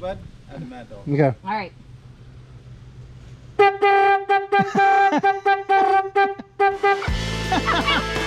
Rosebud and the Mad Dog. Okay. All right. Ha ha!